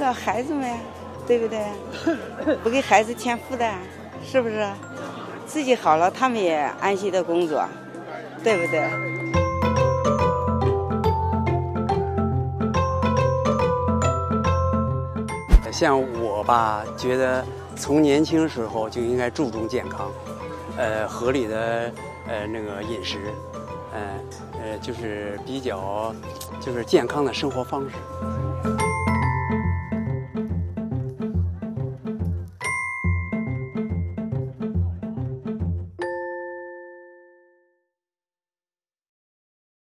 找孩子们呀，对不对？不给孩子添负担，是不是？自己好了，他们也安心的工作，对不对？像我吧，觉得从年轻时候就应该注重健康，呃，合理的呃那个饮食，呃，呃，就是比较，就是健康的生活方式。